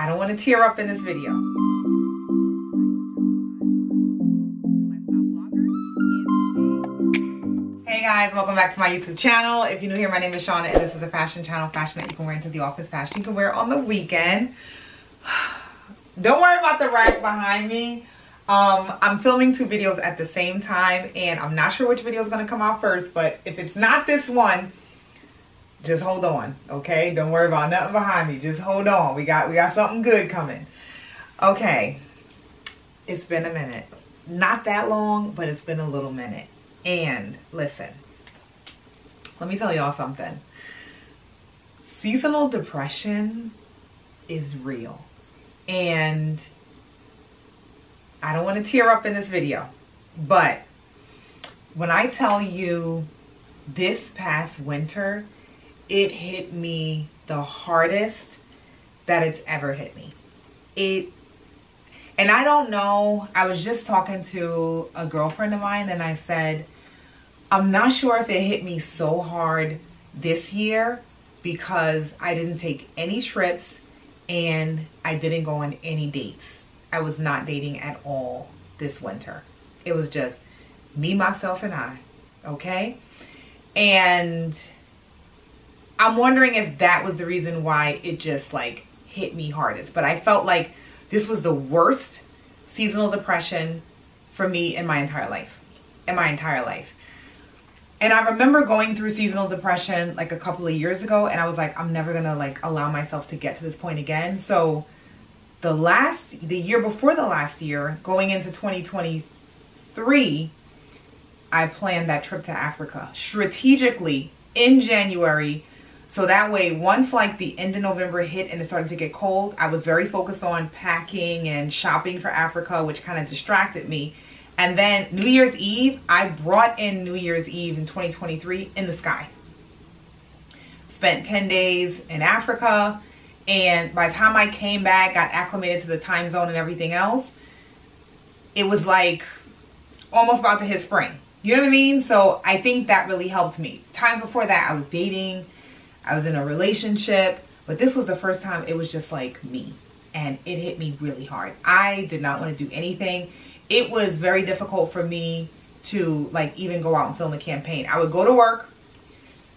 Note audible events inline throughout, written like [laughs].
I don't want to tear up in this video. Hey guys, welcome back to my YouTube channel. If you're new here, my name is Shannah and this is a fashion channel, fashion that you can wear into the office, fashion you can wear on the weekend. [sighs] Don't worry about the rack behind me. Um, I'm filming two videos at the same time and I'm not sure which video is going to come out first, but if it's not this one, just hold on, okay? Don't worry about nothing behind me. Just hold on. We got we got something good coming. Okay. It's been a minute. Not that long, but it's been a little minute. And listen. Let me tell y'all something. Seasonal depression is real. And I don't want to tear up in this video, but when I tell you this past winter it hit me the hardest that it's ever hit me. It, and I don't know, I was just talking to a girlfriend of mine and I said, I'm not sure if it hit me so hard this year because I didn't take any trips and I didn't go on any dates. I was not dating at all this winter. It was just me, myself, and I. Okay? And I'm wondering if that was the reason why it just like hit me hardest. But I felt like this was the worst seasonal depression for me in my entire life. In my entire life. And I remember going through seasonal depression like a couple of years ago and I was like, I'm never gonna like allow myself to get to this point again. So the last, the year before the last year, going into 2023, I planned that trip to Africa strategically in January so that way, once like the end of November hit and it started to get cold, I was very focused on packing and shopping for Africa, which kind of distracted me. And then New Year's Eve, I brought in New Year's Eve in 2023 in the sky. Spent 10 days in Africa. And by the time I came back, got acclimated to the time zone and everything else, it was like almost about to hit spring. You know what I mean? So I think that really helped me. Times before that, I was dating I was in a relationship, but this was the first time it was just like me. And it hit me really hard. I did not want to do anything. It was very difficult for me to like even go out and film a campaign. I would go to work,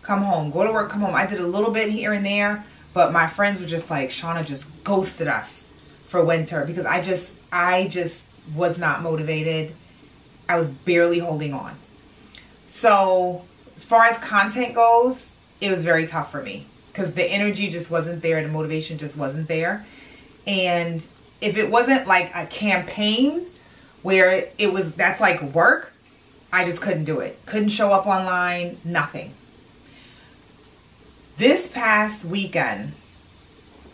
come home, go to work, come home. I did a little bit here and there, but my friends were just like, Shannah just ghosted us for winter because I just, I just was not motivated. I was barely holding on. So as far as content goes, it was very tough for me because the energy just wasn't there, the motivation just wasn't there. And if it wasn't like a campaign where it was that's like work, I just couldn't do it. Couldn't show up online, nothing. This past weekend,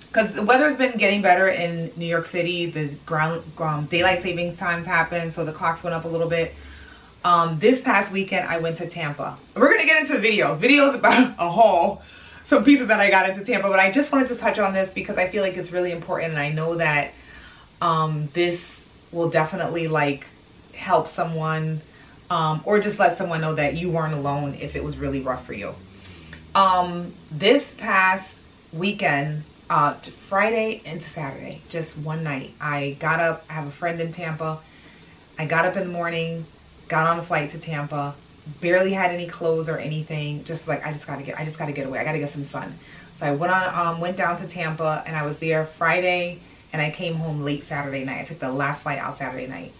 because the weather's been getting better in New York City, the ground um, daylight savings times happened, so the clocks went up a little bit. Um, this past weekend, I went to Tampa. We're to get into the video. Videos about [laughs] a haul, some pieces that I got into Tampa, but I just wanted to touch on this because I feel like it's really important and I know that um, this will definitely like help someone um, or just let someone know that you weren't alone if it was really rough for you. Um, this past weekend, uh, Friday into Saturday, just one night, I got up, I have a friend in Tampa. I got up in the morning, got on a flight to Tampa, barely had any clothes or anything. Just like I just gotta get, I just gotta get away. I gotta get some sun. So I went on, um, went down to Tampa, and I was there Friday, and I came home late Saturday night. I took the last flight out Saturday night.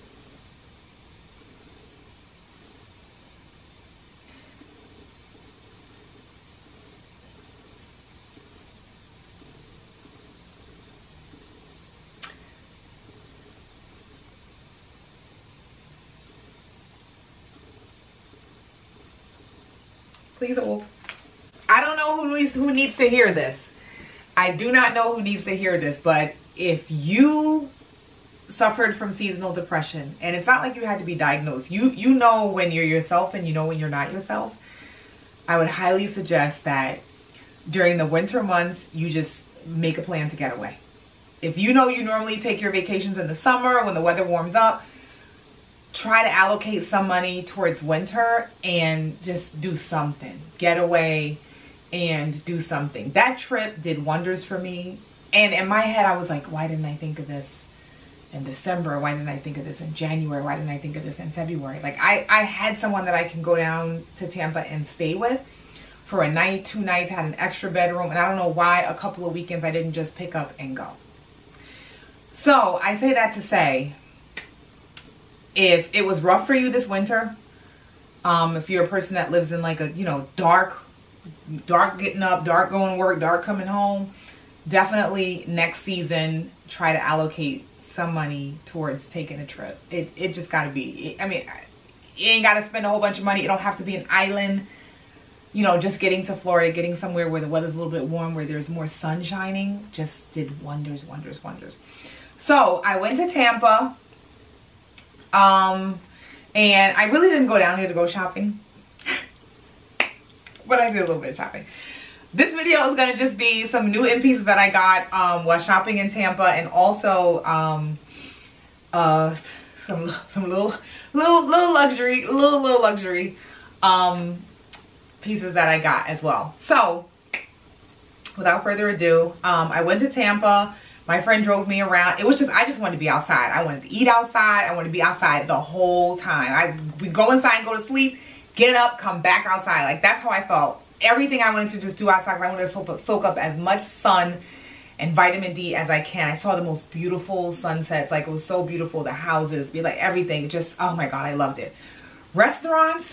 Hold. I don't know who needs, who needs to hear this. I do not know who needs to hear this, but if you suffered from seasonal depression, and it's not like you had to be diagnosed, you, you know when you're yourself and you know when you're not yourself, I would highly suggest that during the winter months, you just make a plan to get away. If you know you normally take your vacations in the summer when the weather warms up, try to allocate some money towards winter and just do something. Get away and do something. That trip did wonders for me. And in my head, I was like, why didn't I think of this in December? Why didn't I think of this in January? Why didn't I think of this in February? Like I, I had someone that I can go down to Tampa and stay with for a night, two nights, had an extra bedroom. And I don't know why a couple of weekends I didn't just pick up and go. So I say that to say, if it was rough for you this winter, um, if you're a person that lives in like a, you know, dark, dark getting up, dark going to work, dark coming home, definitely next season, try to allocate some money towards taking a trip. It, it just got to be, I mean, you ain't got to spend a whole bunch of money. It don't have to be an island. You know, just getting to Florida, getting somewhere where the weather's a little bit warm, where there's more sun shining, just did wonders, wonders, wonders. So I went to Tampa. Um, and I really didn't go down there to go shopping. [laughs] but I did a little bit of shopping. This video is going to just be some new in pieces that I got um, while shopping in Tampa and also um, uh, some some little little little luxury, little little luxury um, pieces that I got as well. So without further ado, um, I went to Tampa. My friend drove me around. It was just, I just wanted to be outside. I wanted to eat outside. I wanted to be outside the whole time. I would go inside and go to sleep, get up, come back outside. Like that's how I felt everything I wanted to just do outside. I wanted to soak up, soak up as much sun and vitamin D as I can. I saw the most beautiful sunsets. Like it was so beautiful. The houses, be like everything. Just, oh my God, I loved it. Restaurants.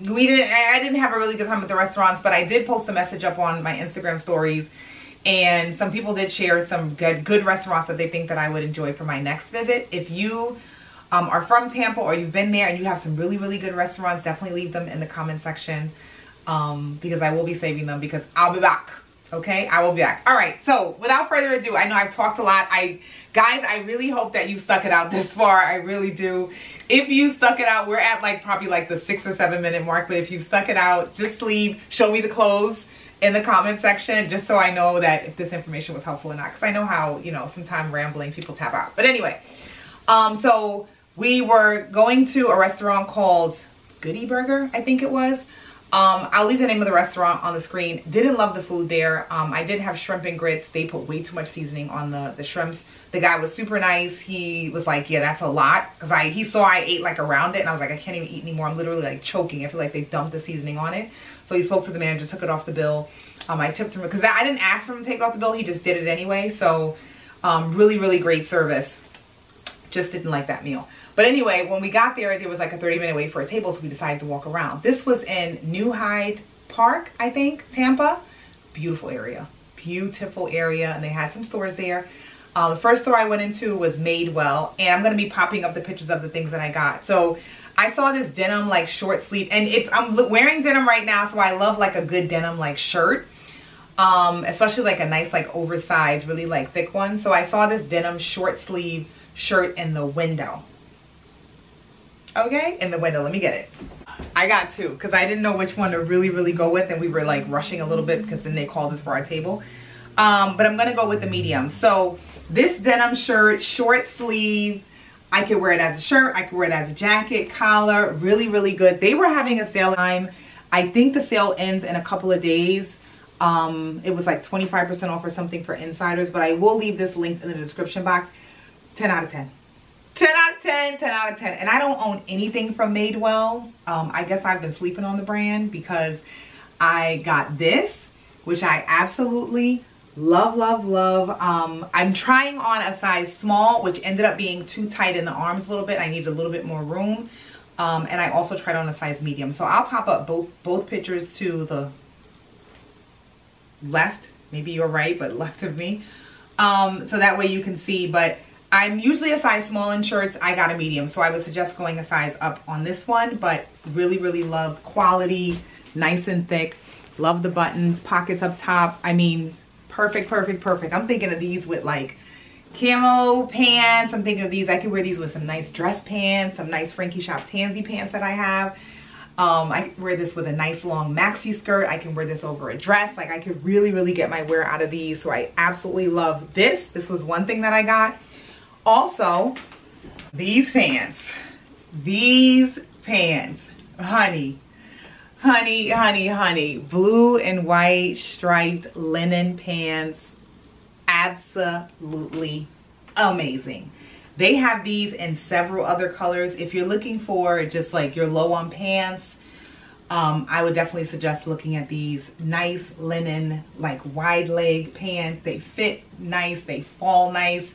We didn't, I didn't have a really good time at the restaurants, but I did post a message up on my Instagram stories and some people did share some good, good restaurants that they think that I would enjoy for my next visit. If you um, are from Tampa or you've been there and you have some really, really good restaurants, definitely leave them in the comment section um, because I will be saving them because I'll be back. Okay, I will be back. All right, so without further ado, I know I've talked a lot. I Guys, I really hope that you stuck it out this [laughs] far. I really do. If you stuck it out, we're at like probably like the six or seven minute mark, but if you stuck it out, just leave, show me the clothes in the comment section just so I know that if this information was helpful or not. Because I know how, you know, sometimes rambling people tap out. But anyway, um, so we were going to a restaurant called Goody Burger, I think it was. Um, I'll leave the name of the restaurant on the screen. Didn't love the food there. Um, I did have shrimp and grits. They put way too much seasoning on the, the shrimps. The guy was super nice. He was like, yeah, that's a lot. Because I he saw I ate like around it and I was like, I can't even eat anymore. I'm literally like choking. I feel like they dumped the seasoning on it. So he spoke to the manager, took it off the bill. Um, I tipped him because I didn't ask for him to take it off the bill. He just did it anyway. So um, really, really great service. Just didn't like that meal. But anyway, when we got there, there was like a 30 minute wait for a table, so we decided to walk around. This was in New Hyde Park, I think, Tampa. Beautiful area. Beautiful area, and they had some stores there. Uh, the first store I went into was Madewell, and I'm going to be popping up the pictures of the things that I got. So I saw this denim like short sleeve, and if I'm wearing denim right now, so I love like a good denim like shirt. Um, especially like a nice like oversized, really like thick one. So I saw this denim short sleeve shirt in the window. Okay? In the window. Let me get it. I got two because i didn't know which one to really really go with and we were like rushing a little bit because then they called us for our table. Um, but i'm gonna go with the medium. So this denim shirt short sleeve i could wear it as a shirt i could wear it as a jacket collar really really good. They were having a sale time. I think the sale ends in a couple of days. Um, it was like 25% off or something for insiders but i will leave this link in the description box. 10 out of 10 10 out of 10, 10 out of 10. And I don't own anything from Madewell. Um, I guess I've been sleeping on the brand because I got this, which I absolutely love, love, love. Um, I'm trying on a size small, which ended up being too tight in the arms a little bit. I needed a little bit more room. Um, and I also tried on a size medium. So I'll pop up both, both pictures to the left. Maybe you're right, but left of me. Um, so that way you can see. But I'm usually a size small in shirts. I got a medium, so I would suggest going a size up on this one, but really, really love quality, nice and thick. Love the buttons, pockets up top. I mean, perfect, perfect, perfect. I'm thinking of these with like camo pants. I'm thinking of these. I could wear these with some nice dress pants, some nice Frankie Shop Tansy pants that I have. Um, I wear this with a nice long maxi skirt. I can wear this over a dress. Like I could really, really get my wear out of these. So I absolutely love this. This was one thing that I got. Also, these pants, these pants, honey, honey, honey, honey. Blue and white striped linen pants. Absolutely amazing. They have these in several other colors. If you're looking for just like you're low on pants, um, I would definitely suggest looking at these nice linen, like wide leg pants. They fit nice, they fall nice.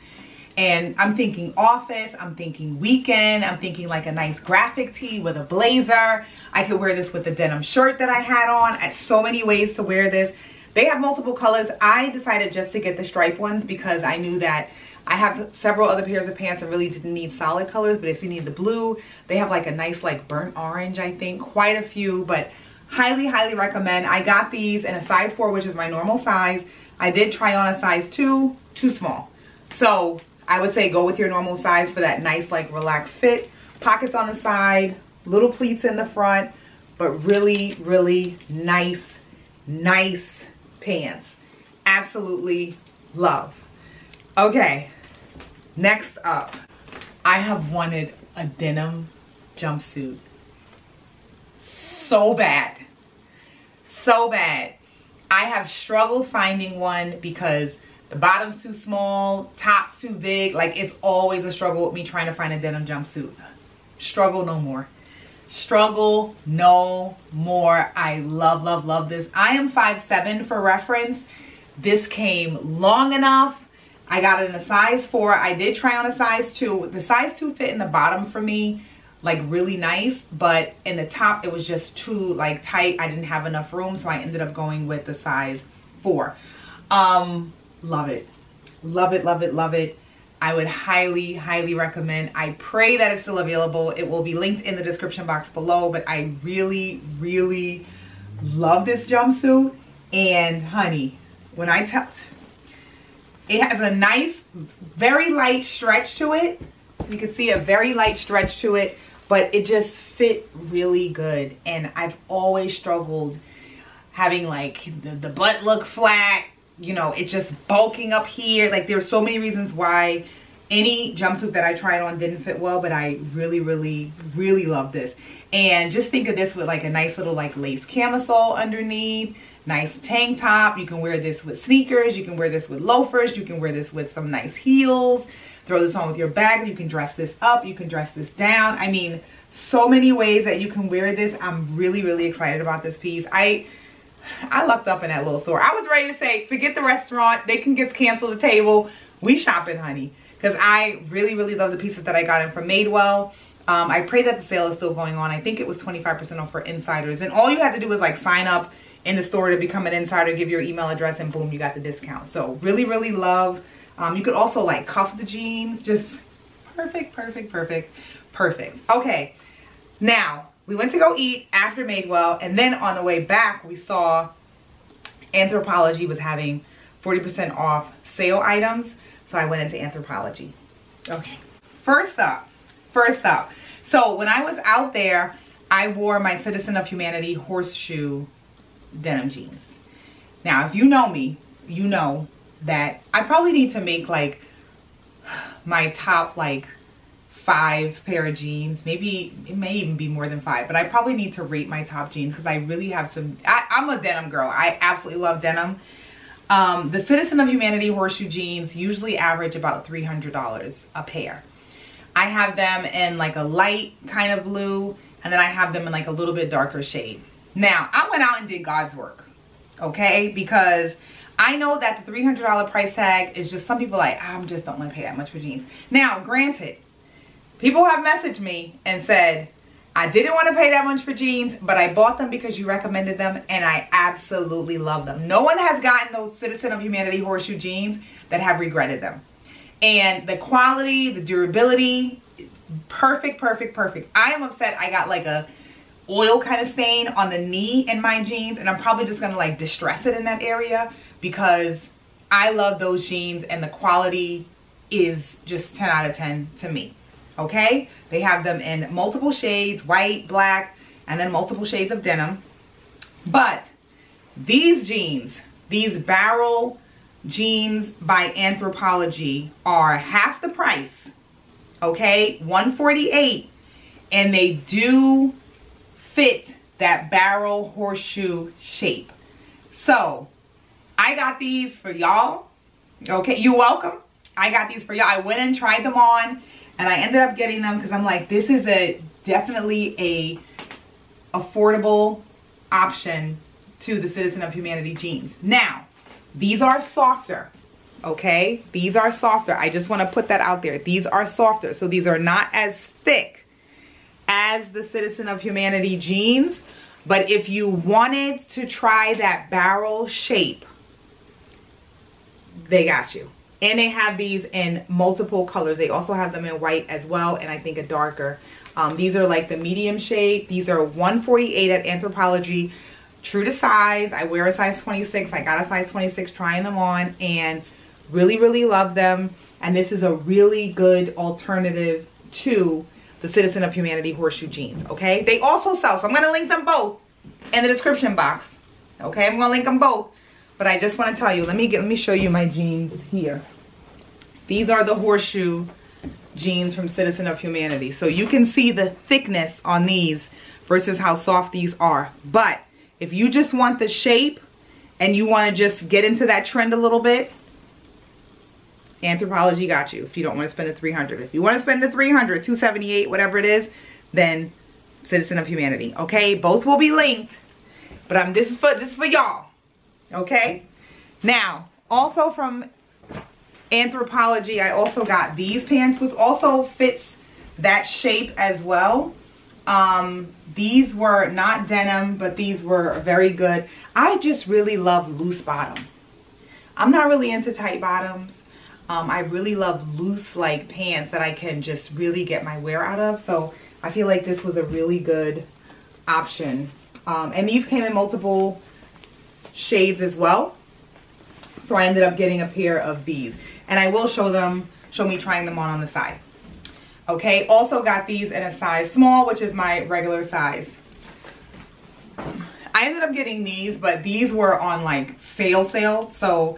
And I'm thinking office, I'm thinking weekend, I'm thinking like a nice graphic tee with a blazer. I could wear this with the denim shirt that I had on. I, so many ways to wear this. They have multiple colors. I decided just to get the stripe ones because I knew that I have several other pairs of pants that really didn't need solid colors, but if you need the blue, they have like a nice like burnt orange, I think. Quite a few, but highly, highly recommend. I got these in a size 4, which is my normal size. I did try on a size 2, too small. So I would say go with your normal size for that nice like relaxed fit. Pockets on the side, little pleats in the front, but really, really nice, nice pants. Absolutely love. Okay, next up, I have wanted a denim jumpsuit so bad, so bad. I have struggled finding one because the bottom's too small, top's too big. Like it's always a struggle with me trying to find a denim jumpsuit. Struggle no more. Struggle no more. I love, love, love this. I am 5'7 for reference. This came long enough. I got it in a size 4. I did try on a size 2. The size 2 fit in the bottom for me like really nice but in the top it was just too like tight i didn't have enough room so i ended up going with the size four um love it. Love it love it love it. I would highly highly recommend. I pray that it's still available. It will be linked in the description box below but i really really love this jumpsuit. And honey when i tell it has a nice very light stretch to it. You can see a very light stretch to it but it just fit really good. And i've always struggled having like the, the butt look flat you know, it just bulking up here. Like there's so many reasons why any jumpsuit that I tried on didn't fit well, but I really, really, really love this. And just think of this with like a nice little like lace camisole underneath, nice tank top. You can wear this with sneakers. You can wear this with loafers. You can wear this with some nice heels. Throw this on with your bag. You can dress this up. You can dress this down. I mean, so many ways that you can wear this. I'm really, really excited about this piece. I I lucked up in that little store. I was ready to say, forget the restaurant. They can just cancel the table. We shopping, honey. Because I really, really love the pieces that I got in from Madewell. Um, I pray that the sale is still going on. I think it was 25% off for insiders. And all you had to do was like sign up in the store to become an insider, give your email address, and boom, you got the discount. So really, really love. Um, you could also like cuff the jeans. Just perfect, perfect, perfect, perfect. Okay, now we went to go eat after Madewell, and then on the way back, we saw Anthropologie was having 40% off sale items. So I went into Anthropologie. Okay, first up, first up. So when I was out there, I wore my Citizen of Humanity horseshoe denim jeans. Now, if you know me, you know that I probably need to make like my top like five pair of jeans. Maybe it may even be more than five but i probably need to rate my top jeans because i really have some I, am a denim girl. I absolutely love denim. Um, the citizen of humanity horseshoe jeans usually average about $300 a pair. I have them in like a light kind of blue and then i have them in like a little bit darker shade. Now i went out and did god's work okay? Because I know that the $300 price tag is just some people like, I just don't want to pay that much for jeans. Now, granted, People have messaged me and said, I didn't want to pay that much for jeans, but I bought them because you recommended them and I absolutely love them. No one has gotten those Citizen of Humanity horseshoe jeans that have regretted them. And the quality, the durability, perfect, perfect, perfect. I am upset I got like a oil kind of stain on the knee in my jeans and I'm probably just gonna like distress it in that area because I love those jeans and the quality is just 10 out of 10 to me okay? They have them in multiple shades, white, black, and then multiple shades of denim. But these jeans, these barrel jeans by Anthropologie are half the price, okay? 148 and they do fit that barrel horseshoe shape. So I got these for y'all. Okay, you're welcome. I got these for y'all. I went and tried them on and I ended up getting them because I'm like, this is a definitely a affordable option to the Citizen of Humanity jeans. Now, these are softer, okay? These are softer. I just want to put that out there. These are softer. So these are not as thick as the Citizen of Humanity jeans. But if you wanted to try that barrel shape, they got you. And they have these in multiple colors. They also have them in white as well, and I think a darker. Um, these are like the medium shade. These are 148 at Anthropologie. True to size. I wear a size 26. I got a size 26 trying them on and really, really love them. And this is a really good alternative to the Citizen of Humanity horseshoe jeans, okay? They also sell, so I'm going to link them both in the description box, okay? I'm going to link them both. But I just want to tell you, let me get, let me show you my jeans here. These are the horseshoe jeans from Citizen of Humanity. So you can see the thickness on these versus how soft these are. But if you just want the shape and you want to just get into that trend a little bit, Anthropologie got you if you don't want to spend the 300. If you want to spend the 300, 278, whatever it is, then Citizen of Humanity. Okay, both will be linked. But I'm this is for this is for y'all. Okay? Now, also from Anthropologie, I also got these pants, which also fits that shape as well. Um, these were not denim, but these were very good. I just really love loose bottom. I'm not really into tight bottoms. Um, I really love loose like pants that I can just really get my wear out of. So I feel like this was a really good option. Um, and these came in multiple shades as well. So I ended up getting a pair of these. And I will show them, show me trying them on on the side. Okay, also got these in a size small, which is my regular size. I ended up getting these, but these were on like sale sale. So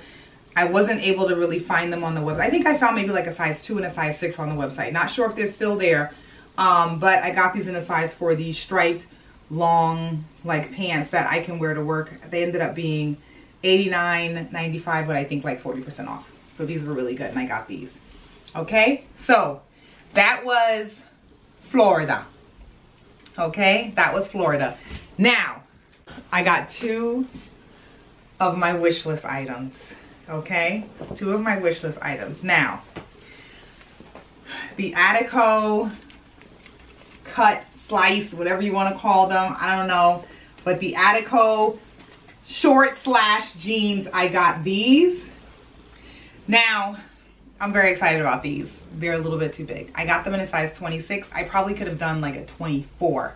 I wasn't able to really find them on the website. I think I found maybe like a size two and a size six on the website. Not sure if they're still there. Um, but I got these in a size for these striped long like pants that I can wear to work. They ended up being 89.95, but I think like 40% off. So these were really good and I got these. Okay, so that was Florida. Okay, that was Florida. Now, I got two of my wish list items. Okay, two of my wish list items. Now, the Attico cut, slice, whatever you want to call them. I don't know. But the Attico short slash jeans, I got these. Now, I'm very excited about these. They're a little bit too big. I got them in a size 26. I probably could have done like a 24.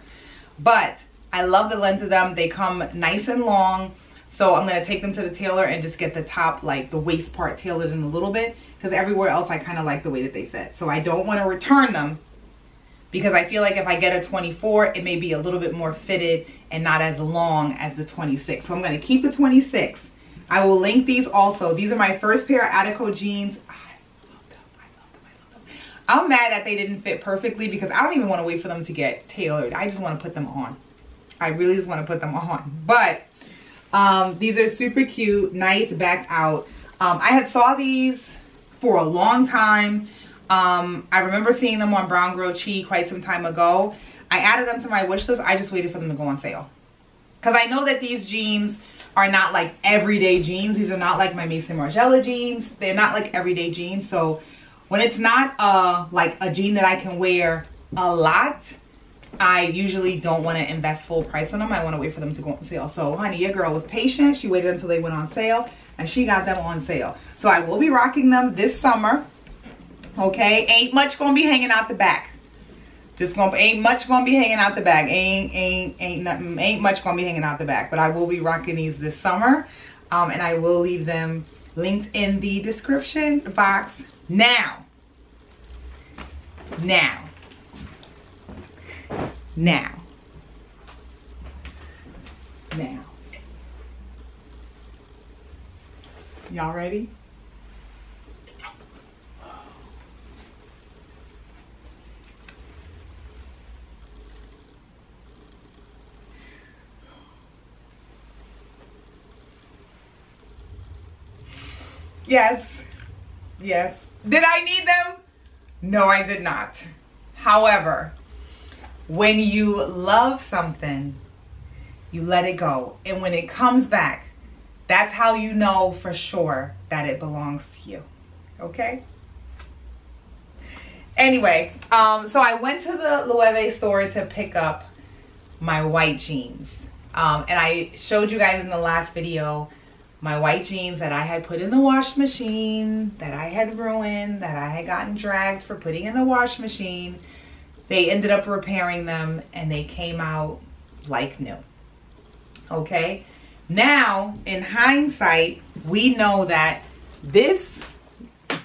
But I love the length of them. They come nice and long. So I'm to take them to the tailor and just get the top, like the waist part tailored in a little bit. Because everywhere else I kind of like the way that they fit. So I don't want to return them. Because I feel like if I get a 24, it may be a little bit more fitted and not as long as the 26. So I'm to keep the 26. I will link these also. These are my first pair of Attico jeans. I'm mad that they didn't fit perfectly because I don't even want to wait for them to get tailored. I just want to put them on. I really just want to put them on. But um, these are super cute, nice back out. Um, I had saw these for a long time. Um, I remember seeing them on Brown Girl Chi quite some time ago. I added them to my wish list. I just waited for them to go on sale. Because I know that these jeans are not like everyday jeans. These are not like my Maison Margiela jeans. They're not like everyday jeans. So when it's not uh, like a jean that I can wear a lot, I usually don't want to invest full price on them. I want to wait for them to go on sale. So honey, your girl was patient. She waited until they went on sale and she got them on sale. So I will be rocking them this summer. Okay, ain't much gonna be hanging out the back. Just gonna ain't much gonna be hanging out the back. Ain't ain't ain't nothing ain't much gonna be hanging out the back. But I will be rocking these this summer. Um, and I will leave them linked in the description box now. Now. Now. Now. Y'all ready? Yes. Yes. Did I need them? No, I did not. However, when you love something, you let it go. And when it comes back, that's how you know for sure that it belongs to you. Okay? Anyway, um, so I went to the Loewe store to pick up my white jeans. Um, and I showed you guys in the last video my white jeans that I had put in the wash machine, that I had ruined, that I had gotten dragged for putting in the wash machine. They ended up repairing them and they came out like new. Okay? Now, in hindsight, we know that this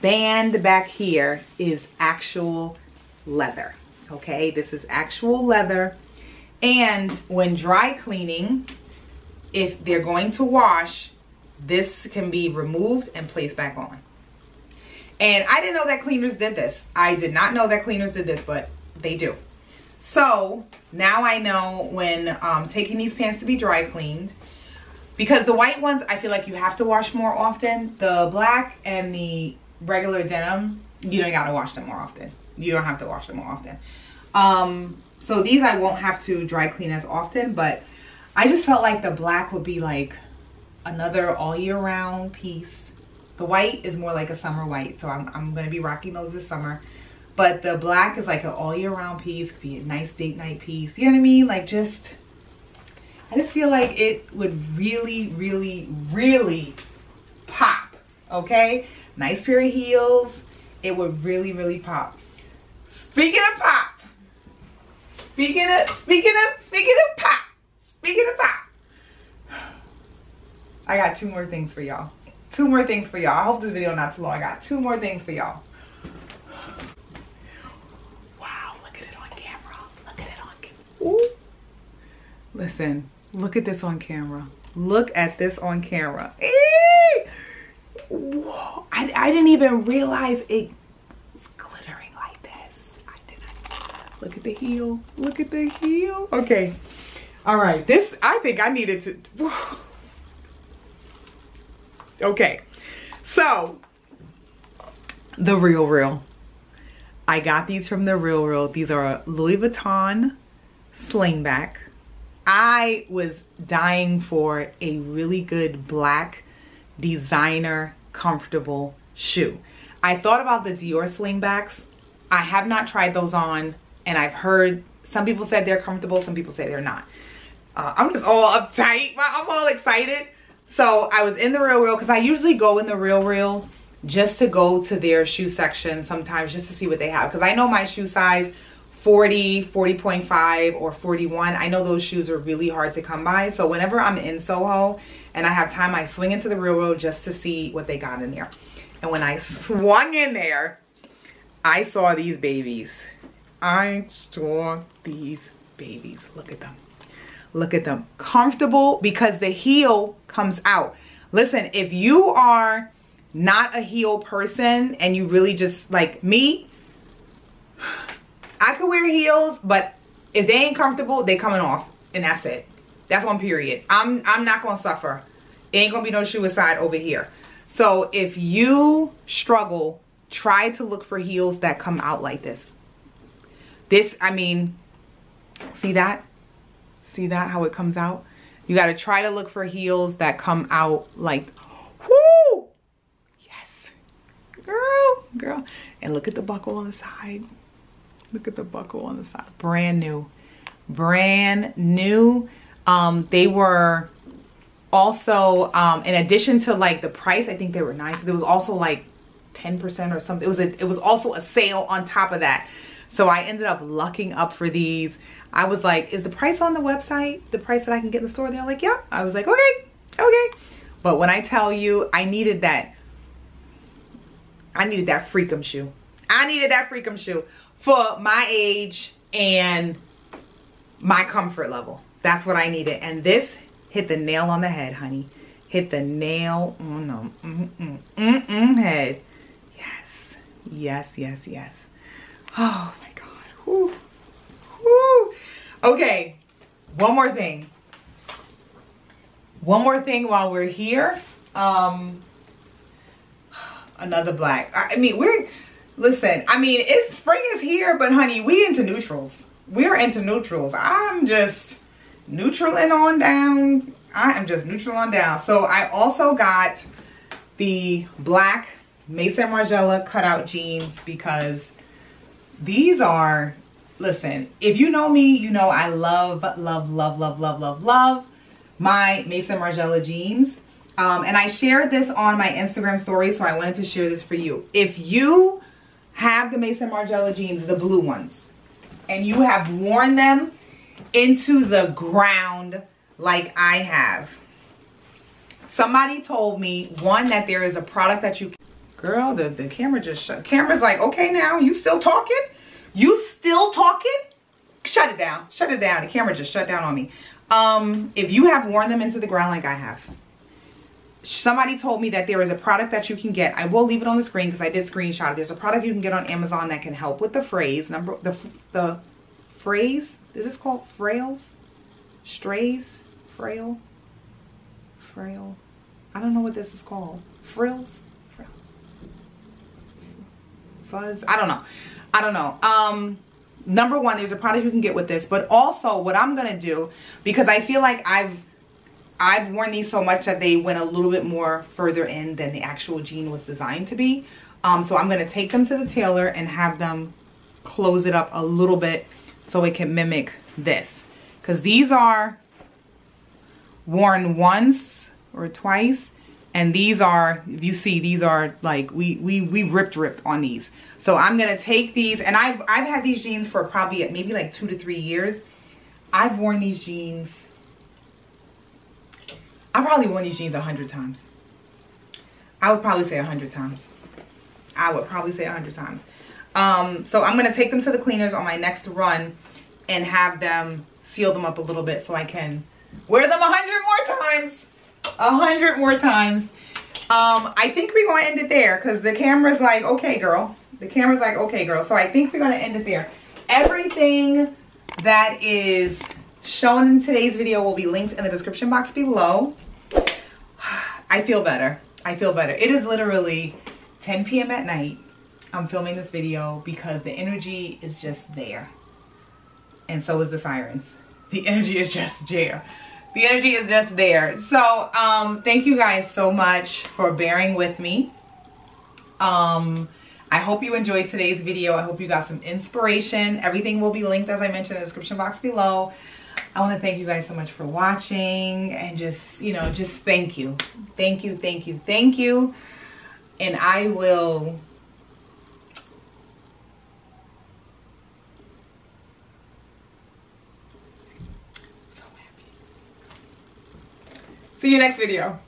band back here is actual leather. Okay? This is actual leather. And when dry cleaning, if they're going to wash, this can be removed and placed back on. And I didn't know that cleaners did this. I did not know that cleaners did this, but they do. So now I know when um, taking these pants to be dry cleaned, because the white ones, I feel like you have to wash more often. The black and the regular denim, you don't gotta wash them more often. You don't have to wash them more often. Um, so these I won't have to dry clean as often, but I just felt like the black would be like another all year round piece. The white is more like a summer white, so I'm, I'm gonna be rocking those this summer. But the black is like an all year round piece, could be a nice date night piece. You know what I mean? Like just, I just feel like it would really, really, really pop, okay? Nice pair of heels, it would really, really pop. Speaking of pop, speaking of, speaking of, speaking of pop, speaking of pop, I got two more things for y'all. Two more things for y'all. I hope this video not too long. I got two more things for y'all. Wow, look at it on camera. Look at it on camera. Ooh. Listen, look at this on camera. Look at this on camera. Whoa. I, I didn't even realize it was glittering like this. I didn't. Look at the heel. Look at the heel. Okay. All right. This, I think I needed to. Whoa. Okay, so the Real Real. I got these from the Real Real. These are Louis Vuitton slingback. I was dying for a really good black designer comfortable shoe. I thought about the Dior slingbacks. I have not tried those on and I've heard some people said they're comfortable, some people say they're not. Uh, I'm just all uptight. I'm all excited. So I was in the Real Real because I usually go in the Real Real just to go to their shoe section sometimes just to see what they have. Because I know my shoe size 40, 40.5 or 41. I know those shoes are really hard to come by. So whenever I'm in Soho and I have time, I swing into the Real Real just to see what they got in there. And when I swung in there, I saw these babies. I saw these babies. Look at them. Look at them. Comfortable because the heel comes out. Listen, if you are not a heel person and you really just like me, I could wear heels, but if they ain't comfortable, they coming off and that's it. That's one period. I'm I'm not gonna suffer. It ain't gonna be no suicide over here. So if you struggle, try to look for heels that come out like this. This, I mean, see that? See that, how it comes out? You got to try to look for heels that come out like, whoo! Yes. Girl, girl. And look at the buckle on the side. Look at the buckle on the side. Brand new. Brand new. Um, they were also, um, in addition to like the price, I think they were nice. There was also like 10% or something. It was, a, it was also a sale on top of that. So I ended up lucking up for these. I was like, is the price on the website the price that I can get in the store? They're like, yeah. I was like, okay, okay. But when I tell you, I needed that, I needed that freakum shoe. I needed that freakum shoe for my age and my comfort level. That's what I needed. And this hit the nail on the head, honey. Hit the nail on the mm -mm, mm -mm head. Yes, yes, yes, yes. Oh my God. Whew. Okay, one more thing. One more thing while we're here. Um, another black. I mean, we're, listen, I mean, it's spring is here, but honey, we into neutrals. We're into neutrals. I'm just neutral and on down. I am just neutral on down. So I also got the black Maison Margiela cutout jeans because these are, listen, if you know me, you know I love, love, love, love, love, love, love my Maison Margiela jeans. Um, and I shared this on my Instagram story, so I wanted to share this for you. If you have the Maison Margiela jeans, the blue ones, and you have worn them into the ground like I have, somebody told me, one, that there is a product that you, girl, the, the camera just shut. Camera's like, okay now, you still talking? You still talking? Shut it down, shut it down. The camera just shut down on me. Um, if you have worn them into the ground like I have, somebody told me that there is a product that you can get. I will leave it on the screen because I did screenshot it. There's a product you can get on Amazon that can help with the phrase number the the phrase. Is this called frails? Strays? Frail? Frail? I don't know what this is called. Frills? Frill. Fuzz? I don't know. I don't know. Um number one, there's a product you can get with this, but also what I'm gonna do, because I feel like I've I've worn these so much that they went a little bit more further in than the actual jean was designed to be. Um, so I'm gonna take them to the tailor and have them close it up a little bit so it can mimic this. Because these are worn once or twice and these are if you see these are like we we we ripped ripped on these. So i'm gonna take these and i've i've had these jeans for probably maybe like two to three years. I've worn these jeans i probably worn these jeans a hundred times. I would probably say a hundred times. I would probably say a hundred times. Um so i'm gonna take them to the cleaners on my next run and have them seal them up a little bit so i can wear them a hundred more times a hundred more times. Um, I think we're going to end it there because the camera's like, okay, girl. The camera's like, okay, girl. So I think we're going to end it there. Everything that is shown in today's video will be linked in the description box below. [sighs] I feel better. I feel better. It is literally 10 p.m. at night. I'm filming this video because the energy is just there. And so is the sirens. The energy is just there the energy is just there. So um thank you guys so much for bearing with me. Um i hope you enjoyed today's video. I hope you got some inspiration. Everything will be linked as i mentioned in the description box below. I want to thank you guys so much for watching and just you know just thank you. Thank you thank you thank you. And i will See you next video.